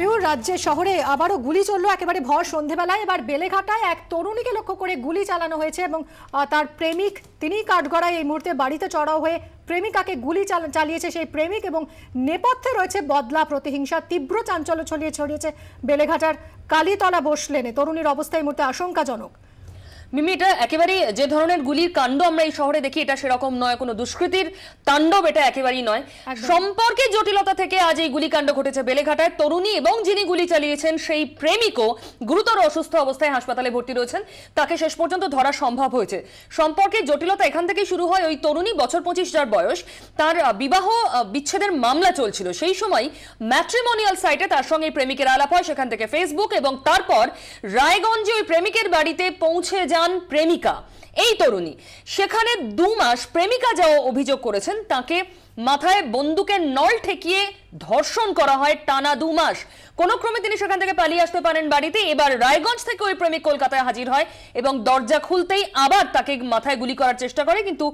Pure রাজ্যে শহরে আবারও গুলি চলল, একেবারে ভর সন্ধেবেলায়। এবার বেলেঘাটায় এক তরুণীকে লক্ষ্য করে গুলি চালানো হয়েছে এবং তার প্রেমিক তিনি কাঠগড়ায় এই মুহূর্তে বাড়িতে চড়াও হয়ে প্রেমিকাকে গুলি চালিয়েছে সেই প্রেমিক এবং নেপথ্যে রয়েছে বদলা প্রতিহিংসা, তীব্র চাঞ্চল্য ছড়িয়ে ছড়িয়েছে বেলেঘাটার কালীতলা বসলেনে। তরুণীর অবস্থা এই মুহূর্তে আশঙ্কাজনক। মিমি এটা একেবারেই যে ধরনের গুলির কাণ্ড আমরা এই শহরে দেখি এটা সেরকম নয় কোনো দুষ্কৃতির তাণ্ডব এটা একেবারেই নয়। সম্পর্কে জটিলতা থেকে আজ এই গুলিকাণ্ড ঘটেছে বেলেঘাটায়। তরুণী এবং যিনি গুলি চালিয়েছেন সেই প্রেমিকও গুরুতর অসুস্থ অবস্থায় হাসপাতালে ভর্তি রয়েছেন। তাকে শেষ পর্যন্ত ধরা সম্ভব হয়েছে। সম্পর্কে জটিলতা এখান থেকেই শুরু হয় ওই তরুণী বছর পঁচিশ যার বয়স। তার বিবাহ বিচ্ছেদের মামলা চলছিল। সেই সময় ম্যাট্রিমোনিয়াল সাইটে তার সঙ্গে প্রেমিকের আলাপ হয় সেখান থেকে ফেসবুক এবং তারপর রায়গঞ্জে ওই প্রেমিকের বাড়িতে পৌঁছে যান প্রেমিকা। এই তরুণী, সেখানে দু মাস প্রেমিকা যা অভিযোগ করেছেন, তাকে মাথায় বন্দুকের নল ঠেকিয়ে ধর্ষণ করা হয় টানা দু মাস। কোনো ক্রমে তিনি সেখান থেকে পালিয়ে আসতে পারেন বাড়িতে। এবার রায়গঞ্জ থেকে ওই প্রেমিক কলকাতায় হাজির হয় এবং দরজা খুলতেই আবার তাকে মাথায় গুলি করার চেষ্টা করে, কিন্তু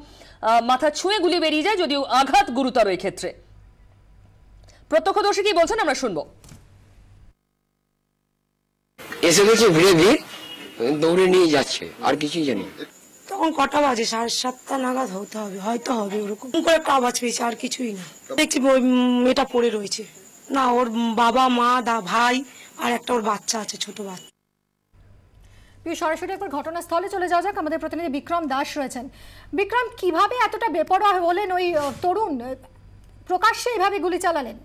মাথা ছুঁয়ে গুলি বেরিয়ে যায় যদিও আঘাত গুরুতর এই ক্ষেত্রে। প্রত্যক্ষদর্শী কি বলছেন, আমরা শুনব। এসে দেখছি ভিড়ে ভিড় দৌড়ে নিয়ে যাচ্ছে আর কিছুই জানি তখন কটা বাজে? সাড়ে সাতটা নাগাদ হতে হবে হয়তো হবে ওরকম। করে একটা আওয়াজ পেয়েছে আর কিছুই না। দেখছি ওই মেয়েটা পড়ে রয়েছে। না ওর বাবা মা দা ভাই আর একটা ওর বাচ্চা আছে ছোট বাচ্চা। সরাসরি একবার ঘটনাস্থলে চলে যাওয়া যাক। আমাদের প্রতিনিধি বিক্রম দাস রয়েছেন। বিক্রম কীভাবে এতটা বেপরোয়া হলেন ওই তরুণ? প্রকাশ্যে এভাবে গুলি চালালেন?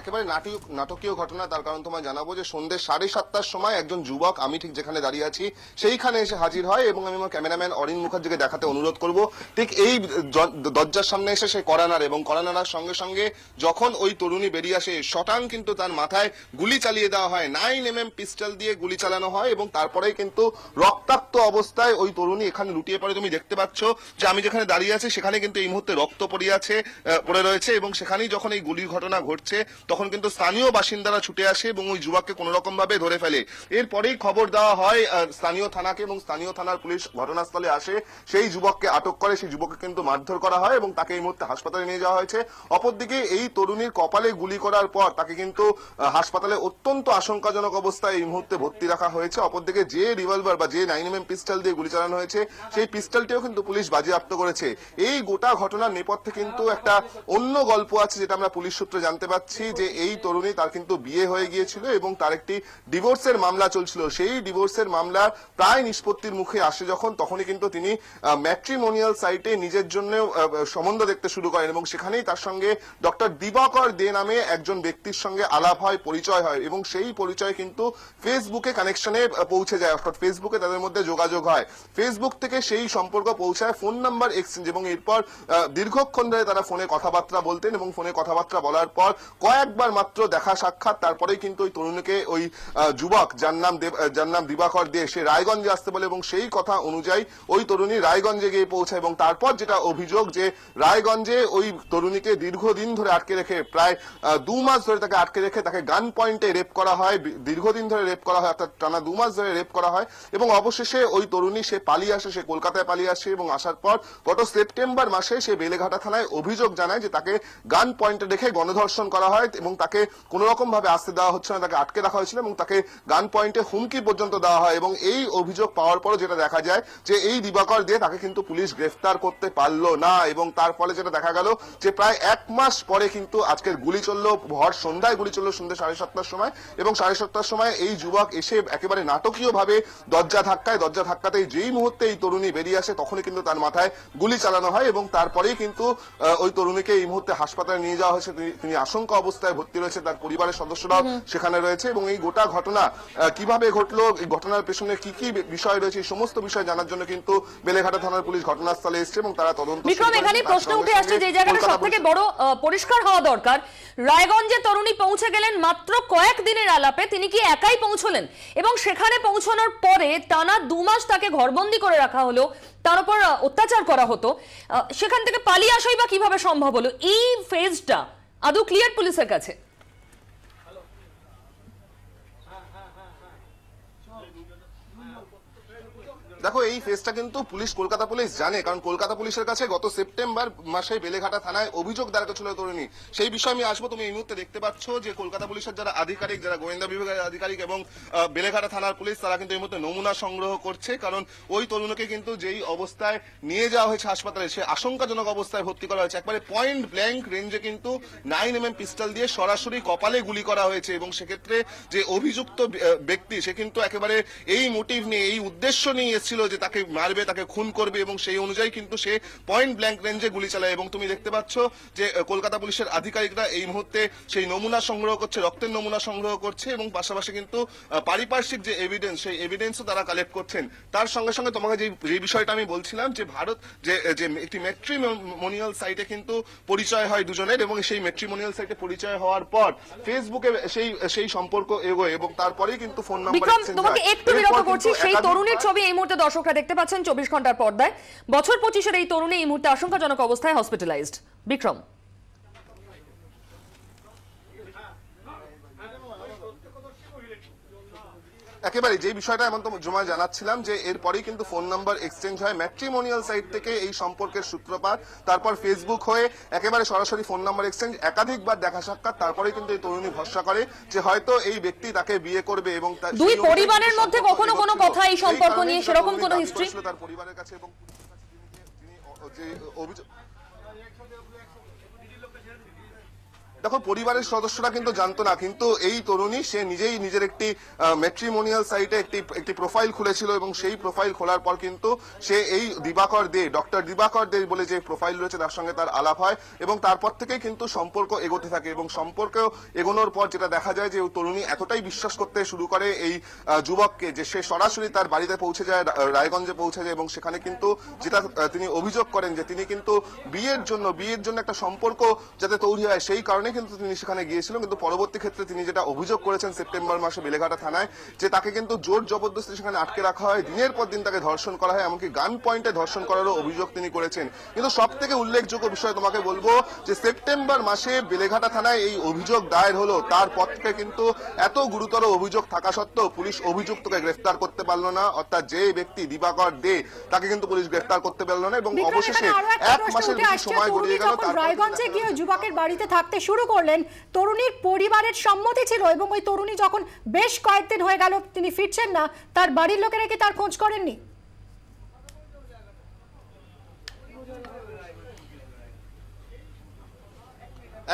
একেবারে নাটক নাটকীয় ঘটনা, তার কারণ তোমায় জানাব যে সন্ধ্যে সাড়ে সাতটার সময় একজন যুবক, আমি ঠিক যেখানে দাঁড়িয়ে আছি, সেইখানে এসে হাজির হয় এবং আমি আমার ক্যামেরাম্যান অরিন মুখার্জিকে দেখাতে অনুরোধ করব। ঠিক এই দরজার সামনে এসে সে করানার এবং করানার সঙ্গে সঙ্গে যখন ওই তরুণী বেরিয়ে আসে, শটাং কিন্তু তার মাথায় গুলি চালিয়ে দেওয়া হয়। নাইন এম এম পিস্টল দিয়ে গুলি চালানো হয় এবং তারপরেই কিন্তু রক্তাক্ত অবস্থায় ওই তরুণী এখানে লুটিয়ে পড়ে। তুমি দেখতে পাচ্ছ যে আমি যেখানে দাঁড়িয়ে আছি, সেখানে কিন্তু এই মুহূর্তে রক্ত পড়ে আছে পড়ে রয়েছে এবং সেখানেই যখন এই গুলির ঘটনা ঘটছে তখন কিন্তু স্থানীয় বাসিন্দারা ছুটে আসে এবং ওই যুবককে কোন রকম ভাবে ধরে ফেলে। এরপরেই খবর দেওয়া হয় স্থানীয় থানাকে এবং স্থানীয় থানার পুলিশ ঘটনাস্থলে আসে। সেই যুবককে আটক করে, সেই যুবককে কিন্তু মারধর করা হয় এবং তাকে এই মুহূর্তে হাসপাতালে নিয়ে যাওয়া হয়েছে। অপরদিকে এই তরুণীর কপালে গুলি করার পর তাকে কিন্তু হাসপাতালে অত্যন্ত আশঙ্কাজনক অবস্থায় এই মুহূর্তে ভর্তি রাখা হয়েছে। অপরদিকে যে রিভলভার বা যে নাইন এম পিস্টল দিয়ে গুলি চালানো হয়েছে, সেই পিস্টলটিও কিন্তু পুলিশ বাজেয়াপ্ত করেছে। এই গোটা ঘটনার নেপথ্যে কিন্তু একটা অন্য গল্প আছে, যেটা আমরা পুলিশ সূত্রে জানতে পাচ্ছি। যে এই তরুণী তার কিন্তু বিয়ে হয়ে গিয়েছিল এবং তার একটি ডিভোর্সের মামলা চলছিল। সেই ডিভোর্সের মামলার প্রায় নিষ্পত্তির মুখে আসে যখন, তখনই কিন্তু তিনি ম্যাট্রিমোনিয়াল সাইটে নিজের জন্য সম্বন্ধ দেখতে শুরু করেন এবং সেখানেই তার সঙ্গে ডক্টর দিবাকর দে নামে একজন ব্যক্তির সঙ্গে আলাপ হয়, পরিচয় হয় এবং সেই পরিচয় কিন্তু ফেসবুকে কানেকশনে পৌঁছে যায়। অর্থাৎ ফেসবুকে তাদের মধ্যে যোগাযোগ হয়। ফেসবুক থেকে সেই সম্পর্ক পৌঁছায় ফোন নাম্বার এক্সচেঞ্জ এবং এরপর দীর্ঘক্ষণ ধরে তারা ফোনে কথাবার্তা বলতেন এবং ফোনে কথাবার্তা বলার পর কয়েকবার মাত্র দেখা সাক্ষাৎ, তারপরেই কিন্তু ওই তরুণীকে ওই যুবক যার নাম যার নাম দিবাকর দে, সে রায়গঞ্জে আসতে বলে এবং সেই কথা অনুযায়ী ওই তরুণী রায়গঞ্জে গিয়ে পৌঁছায় এবং তারপর যেটা অভিযোগ যে রায়গঞ্জে ওই তরুণীকে দীর্ঘদিন ধরে আটকে রেখে প্রায় দু মাস ধরে তাকে আটকে রেখে তাকে গান পয়েন্টে রেপ করা হয় দীর্ঘদিন ধরে রেপ করা হয়, অর্থাৎ টানা দু মাস ধরে রেপ করা হয় এবং অবশেষে ওই তরুণী সে পালিয়ে আসে, সে কলকাতায় পালিয়ে আসে এবং আসার পর গত সেপ্টেম্বর মাসে সে বেলেঘাটা থানায় অভিযোগ জানায় যে তাকে গান পয়েন্টে রেখে গণধর্ষণ করা হয়। এবং তাকে কোন রকম ভাবে আসতে দেওয়া হচ্ছে না, তাকে আটকে রাখা হয়েছিল এবং তাকে গান পয়েন্টে হুমকি পর্যন্ত দেওয়া হয় এবং এই অভিযোগ পাওয়ার পরও যেটা দেখা যায় যে এই দিবাকর দিয়ে তাকে কিন্তু পুলিশ গ্রেফতার করতে পারল না এবং তার ফলে যেটা দেখা গেল যে প্রায় এক মাস পরে কিন্তু আজকের গুলি চলল, ভর সন্ধ্যায় গুলি চলল সন্ধ্যে সাড়ে সাতটার সময় এবং সাড়ে সাতটার সময় এই যুবক এসে একেবারে নাটকীয় ভাবে দরজা ধাক্কায়, দরজা ধাক্কাতেই যেই মুহূর্তে এই তরুণী বেরিয়ে আসে তখনই কিন্তু তার মাথায় গুলি চালানো হয় এবং তারপরেই কিন্তু ওই তরুণীকে এই মুহূর্তে হাসপাতালে নিয়ে যাওয়া হয়েছে। তিনি- আশঙ্কা অবস্থায় ভর্তি রয়েছে তার পরিবারের সদস্যরাও সেখানে রয়েছে এবং এই গোটা ঘটনা কীভাবে ঘটলো এই ঘটনার পেছনে কি কি বিষয় রয়েছে এই সমস্ত বিষয় জানার জন্য কিন্তু বেলেঘাটা থানার পুলিশ ঘটনাস্থলে এসেছে এবং তারা তদন্ত বিক্রম এখানে প্রশ্ন উঠে আসছে যে জায়গাটা কলকাতা সব থেকে পুলিশ- বড় পরিষ্কার হওয়া দরকার। রায়গঞ্জে তরুণী পৌঁছে গেলেন মাত্র কয়েক দিনের আলাপে তিনি কি একাই পৌঁছলেন? এবং সেখানে পৌঁছানোর পরে টানা দু মাস তাকে ঘরবন্দি করে রাখা হলো তার উপর অত্যাচার করা হতো। সেখান থেকে পালিয়ে আসাই বা কীভাবে সম্ভব হলো? এই ফেজটা আদৌ ক্লিয়ার পুলিশের কাছে? দেখো, এই ফেসটা কিন্তু পুলিশ কলকাতা পুলিশ জানে, কারণ কলকাতা পুলিশের কাছে গত সেপ্টেম্বর মাসে বেলেঘাটা থানায় অভিযোগ দায়ের করেছিল তরুণী। সেই বিষয়ে আমি আসব, তুমি এই মুহূর্তে দেখতে পাচ্ছ যে কলকাতা পুলিশের যারা আধিকারিক, যারা গোয়েন্দা বিভাগের আধিকারিক এবং বেলেঘাটা থানার পুলিশ, তারা কিন্তু এই মুহূর্তে নমুনা সংগ্রহ করছে, কারণ ওই তরুণীকে কিন্তু যেই অবস্থায় নিয়ে যাওয়া হয়েছে হাসপাতালে, সে আশঙ্কাজনক অবস্থায় ভর্তি করা হয়েছে। একবারে পয়েন্ট ব্ল্যাঙ্ক রেঞ্জে কিন্তু নাইন এম এম পিস্টল দিয়ে সরাসরি কপালে গুলি করা হয়েছে এবং সেক্ষেত্রে যে অভিযুক্ত ব্যক্তি, সে কিন্তু একেবারে এই মোটিভ নিয়ে, এই উদ্দেশ্য নিয়ে এসেছিল। যে তাকে মারবে তাকে খুন করবে এবং সেই অনুযায়ী কিন্তু সে পয়েন্ট ব্ল্যাঙ্ক রেঞ্জে গুলি চালায় এবং তুমি দেখতে পাচ্ছ যে কলকাতা পুলিশের আধিকারিকরা এই মুহূর্তে সেই নমুনা সংগ্রহ করছে রক্তের নমুনা সংগ্রহ করছে এবং পাশাপাশি কিন্তু পারিপার্শ্বিক যে এভিডেন্স সেই এভিডেন্সও তারা কালেক্ট করছেন। তার সঙ্গে সঙ্গে তোমাকে যে যে বিষয়টা আমি বলছিলাম যে ভারত যে যে একটি ম্যাট্রিমোনিয়াল সাইটে কিন্তু পরিচয় হয় দুজনের এবং সেই ম্যাট্রিমোনিয়াল সাইটে পরিচয় হওয়ার পর ফেসবুকে সেই সেই সম্পর্ক এগোয় এবং তারপরেই কিন্তু ফোন নাম্বার তোমাকে একটু বিরত করছি সেই তরুণীর ছবি এই মুহূর্তে দর্শকরা দেখতে পাচ্ছেন, চব্বিশ ঘণ্টার পর্দায়। বছর পঁচিশের এই তরুণী এই মুহূর্তে আশঙ্কাজনক অবস্থায় হসপিটালাইজড বিক্রম। একেবারে যে বিষয়টা এমন তো জমা জানাচ্ছিলাম যে এরপরেই কিন্তু ফোন নাম্বার এক্সচেঞ্জ হয় ম্যাট্রিমোনিয়াল সাইট থেকে এই সম্পর্কের সূত্রপাত তারপর ফেসবুক হয়ে একেবারে সরাসরি ফোন নাম্বার এক্সচেঞ্জ একাধিকবার দেখা সাক্ষাৎ তারপরে কিন্তু এই তরুণী ভরসা করে যে হয়তো এই ব্যক্তি তাকে বিয়ে করবে এবং তার- দুই পরিবারের মধ্যে কখনো কোনো কথা এই সম্পর্ক নিয়ে সেরকম কোনো history? তার পরিবারের কাছে এবং যে অভিযোগ দেখো, পরিবারের সদস্যরা কিন্তু জানতো না, কিন্তু এই তরুণী, সে নিজেই নিজের একটি ম্যাট্রিমোনিয়াল সাইটে একটি একটি প্রোফাইল খুলেছিল এবং সেই প্রোফাইল খোলার পর কিন্তু সে এই দিবাকর দে ডক্টর দিবাকর দে বলে যে প্রোফাইল রয়েছে তার সঙ্গে তার আলাপ হয় এবং তারপর থেকেই কিন্তু সম্পর্ক এগোতে থাকে এবং সম্পর্ক এগোনোর পর যেটা দেখা যায় যে তরুণী এতটাই বিশ্বাস করতে শুরু করে এই যুবককে যে সে সরাসরি তার বাড়িতে পৌঁছে যায় রায়গঞ্জে পৌঁছে যায় এবং সেখানে কিন্তু যেটা তিনি অভিযোগ করেন যে তিনি কিন্তু বিয়ের জন্য বিয়ের জন্য একটা সম্পর্ক যাতে তৈরি হয় সেই কারণে কিন্তু তিনি সেখানে গিয়েছিলেন কিন্তু পরবর্তী ক্ষেত্রে তিনি যেটা অভিযোগ করেছেন সেপ্টেম্বর মাসে বেলেঘাটা থানায় যে তাকে কিন্তু জোর জবরদস্তি সেখানে আটকে রাখা হয়। দিনের পর দিন তাকে ধর্ষণ করা হয় এমনকি গান পয়েন্টে ধর্ষণ করারও অভিযোগ তিনি করেছেন। কিন্তু সব থেকে উল্লেখযোগ্য বিষয় তোমাকে বলব যে সেপ্টেম্বর মাসে বেলেঘাটা থানায় এই অভিযোগ দায়ের হলো। তারপর থেকে কিন্তু এত গুরুতর অভিযোগ থাকা সত্ত্বেও পুলিশ অভিযুক্তকে গ্রেফতার করতে পারল না। অর্থাৎ যে ব্যক্তি দিবাকর দে তাকে কিন্তু পুলিশ গ্রেফতার করতে পারল না এবং অবশেষে এক মাসের বেশি সময় গড়িয়ে গেল তারপর রায়গঞ্জে গিয়ে যুবকের বাড়িতে থাকতে শুরু করলেন তরুণীর পরিবারের সম্মতি ছিল এবং ওই তরুণী যখন বেশ কয়েকদিন হয়ে গেল তিনি ফিরছেন না, তার বাড়ির লোকেরা কি তার খোঁজ করেননি?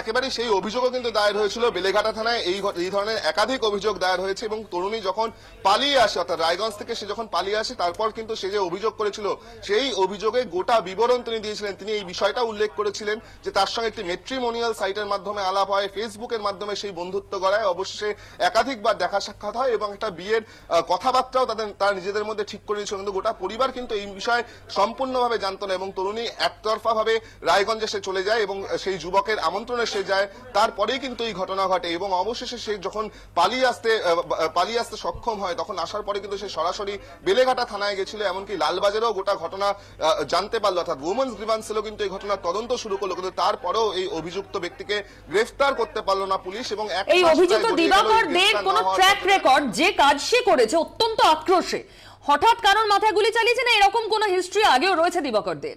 একেবারে সেই অভিযোগও কিন্তু দায়ের হয়েছিল। বেলেঘাটা থানায় এই এই ধরনের একাধিক অভিযোগ দায়ের হয়েছে এবং তরুণী যখন পালিয়ে আসে, অর্থাৎ রায়গঞ্জ থেকে সে যখন পালিয়ে আসে, তারপর কিন্তু সে যে অভিযোগ করেছিল, সেই অভিযোগে গোটা বিবরণ তিনি দিয়েছিলেন। তিনি এই বিষয়টা উল্লেখ করেছিলেন যে তার সঙ্গে একটি মেট্রিমোনিয়াল সাইটের মাধ্যমে আলাপ হয় ফেসবুকের মাধ্যমে সেই বন্ধুত্ব গড়ায়। অবশেষে একাধিকবার দেখা সাক্ষাৎ হয় এবং একটা বিয়ের কথাবার্তাও তাদের, তার নিজেদের মধ্যে ঠিক করে নিয়েছিল কিন্তু গোটা পরিবার কিন্তু এই বিষয়ে সম্পূর্ণভাবে জানতো না এবং তরুণী একতরফা ভাবে রায়গঞ্জে সে চলে যায় এবং সেই যুবকের আমন্ত্রণে সে যায় তারপরেই কিন্তু এই ঘটনা ঘটে এবং অবশেষে সে যখন পালিয়ে আসতে পালিয়ে আসতে সক্ষম হয় তখন আসার পরে কিন্তু সে সরাসরি বেলেঘাটা থানায় গেছিল এমনকি লালবাজারেও গোটা ঘটনা জানতে পারল। অর্থাৎ উমেন্স গ্রিভান্স সেলও কিন্তু এই ঘটনার তদন্ত শুরু করল কিন্তু তারপরেও এই অভিযুক্ত ব্যক্তিকে গ্রেফতার করতে পারল না পুলিশ এবং এই অভিযুক্ত দিবাকর দের গ্রেফতার কোনো ট্র্যাক রেকর্ড যে কাজ সে করেছে অত্যন্ত আক্রোশে। হঠাৎ কারণ মাথায় গুলি চালিয়েছে না? এরকম কোনো হিস্ট্রি আগেও রয়েছে দিবাকরদের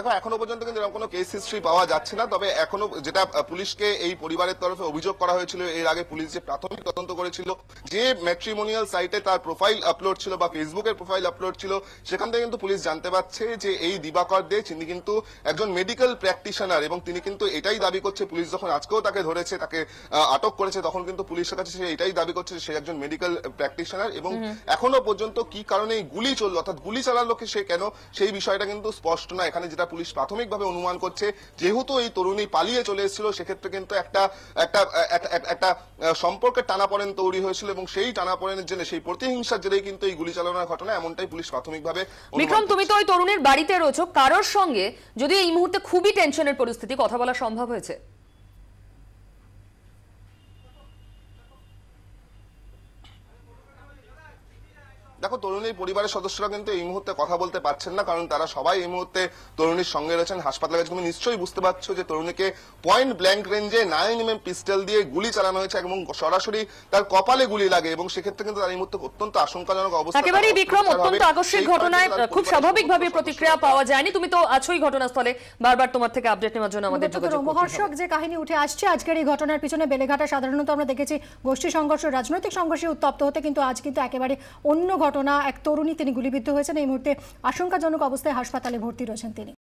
দেখো এখনও পর্যন্ত কিন্তু এরকম কোনো কেস হিস্ট্রি পাওয়া যাচ্ছে না তবে এখনও যেটা পুলিশকে এই পরিবারের তরফে অভিযোগ করা হয়েছিল এর আগে পুলিশ যে প্রাথমিক তদন্ত করেছিল যে ম্যাট্রিমোনিয়াল সাইটে তার প্রোফাইল আপলোড ছিল বা ফেসবুকের প্রোফাইল আপলোড ছিল সেখান থেকে কিন্তু পুলিশ জানতে পারছে যে এই দিবাকর দে তিনি কিন্তু একজন মেডিকেল প্র্যাকটিশনার এবং তিনি কিন্তু এটাই দাবি করছে পুলিশ যখন আজকেও তাকে ধরেছে তাকে আটক করেছে তখন কিন্তু পুলিশের কাছে সে এটাই দাবি করছে যে সে একজন মেডিকেল প্র্যাকটিশনার এবং এখনও পর্যন্ত কি কারণে এই গুলি চলল অর্থাৎ গুলি চালালো সে কেন সেই বিষয়টা কিন্তু স্পষ্ট না এখানে যেটা পুলিশ প্রাথমিকভাবে অনুমান করছে যেহেতু এই তরুণী পালিয়ে চলে এসেছিল সেক্ষেত্রে কিন্তু একটা একটা একটা- সম্পর্কের টানাপড়েন তৈরি হয়েছিল এবং সেই টানাপড়েনের জন্য সেই প্রতিহিংসার জেরেই কিন্তু এই গুলি চালানোর ঘটনা এমনটাই পুলিশ প্রাথমিকভাবে বিক্রম তুমি তো ওই তরুণের বাড়িতে রয়েছো কারোর সঙ্গে যদি এই মুহূর্তে খুবই টেনশনের পরিস্থিতি কথা বলা সম্ভব হয়েছে? দেখো তরুণীর পরিবারের সদস্যরা কিন্তু এই মুহূর্তে কথা বলতে পারছেন না কারণ তারা সবাই এই মুহূর্তে তরুণীর সঙ্গে রয়েছেন। হাসপাতালে গেছে তুমি নিশ্চয়ই বুঝতে পারছ যে তরুণীকে পয়েন্ট ব্ল্যাঙ্ক রেঞ্জে নাইন এম পিস্টল দিয়ে গুলি চালানো হয়েছে এবং সরাসরি তার কপালে গুলি লাগে এবং সেক্ষেত্রে কিন্তু তার এই মুহূর্তে অত্যন্ত আশঙ্কাজনক অবস্থা। একেবারেই বিক্রম অত্যন্ত আকস্মিক ঘটনায় খুব স্বাভাবিকভাবে প্রতিক্রিয়া পাওয়া যায়নি। তুমি তো আছোই ঘটনাস্থলে। বারবার তোমার থেকে আপডেট নেওয়ার জন্য আমাদের যোগাযোগ। রোমহর্ষক যে কাহিনী উঠে আসছে আজকের এই ঘটনার পিছনে বেলেঘাটা সাধারণত আমরা দেখেছি গোষ্ঠী সংঘর্ষ রাজনৈতিক সংঘর্ষে উত্তপ্ত হতে কিন্তু আজ কিন্তু একেবারে অন্য ঘটনা এক তরুণী তিনি গুলিবিদ্ধ হয়েছেন। এই মুহূর্তে আশঙ্কাজনক অবস্থায় হাসপাতালে ভর্তি রয়েছেন তিনি।